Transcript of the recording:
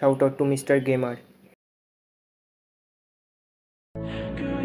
Shout out to Mr. Gamer. Girl,